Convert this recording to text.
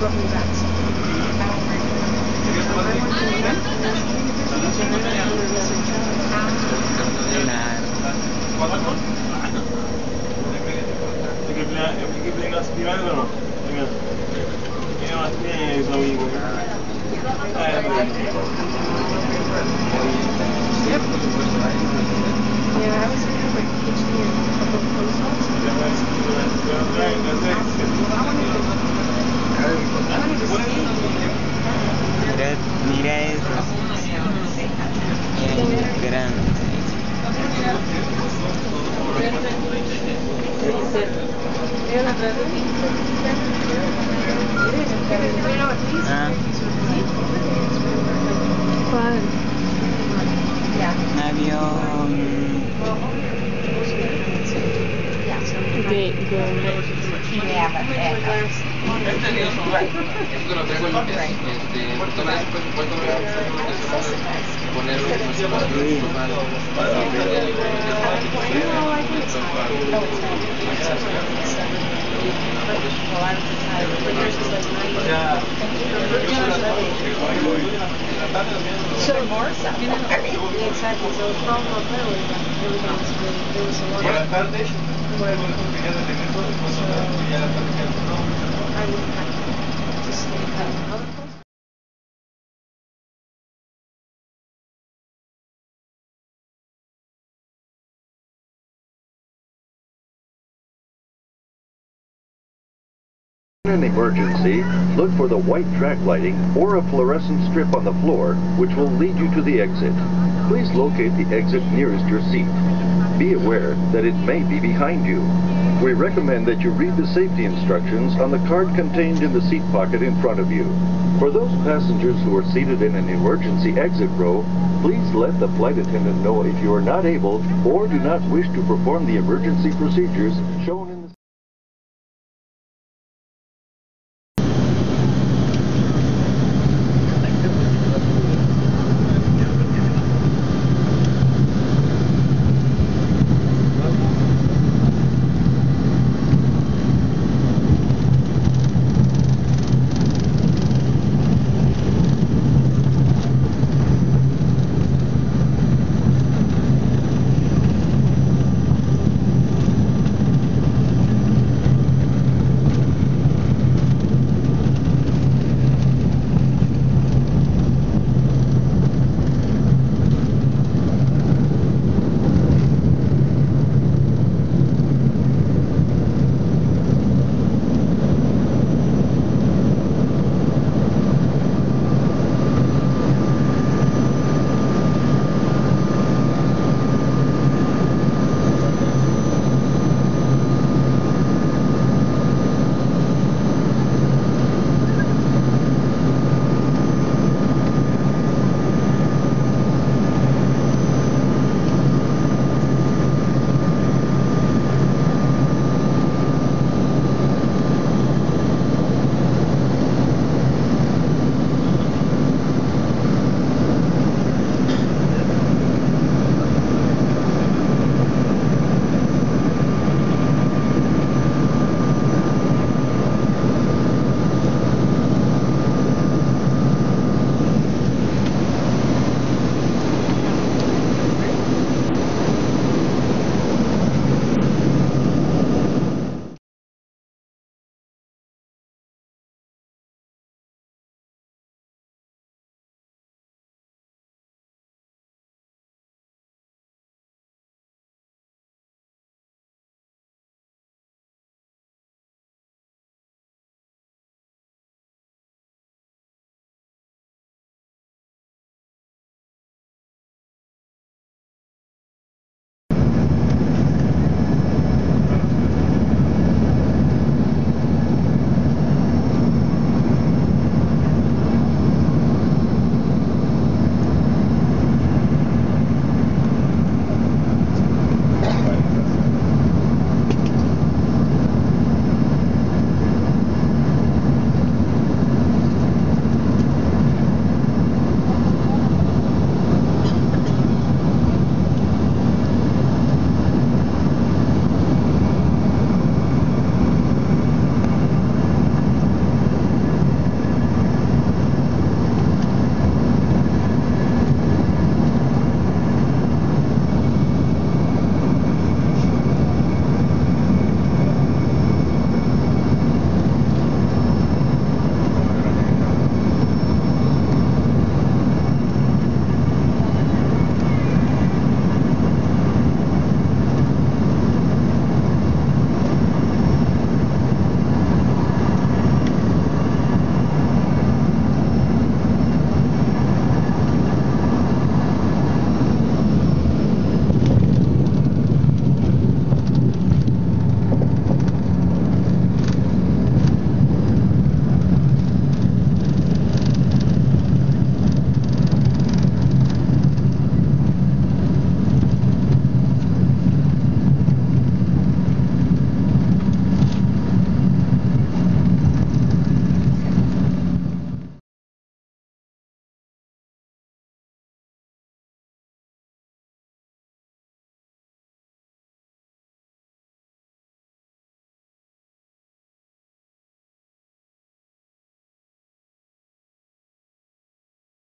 Brooklyn Rats. Ah, metieron atrás toma ese presupuesto ponerlo en nuestro So more stuff. exactly, so from Montreal, everything was really, there was a lot Buenas of, tardes. Bueno, quería detener todo, después ya la tarde que I would have to stay at In an emergency, look for the white track lighting or a fluorescent strip on the floor, which will lead you to the exit. Please locate the exit nearest your seat. Be aware that it may be behind you. We recommend that you read the safety instructions on the card contained in the seat pocket in front of you. For those passengers who are seated in an emergency exit row, please let the flight attendant know if you are not able or do not wish to perform the emergency procedures shown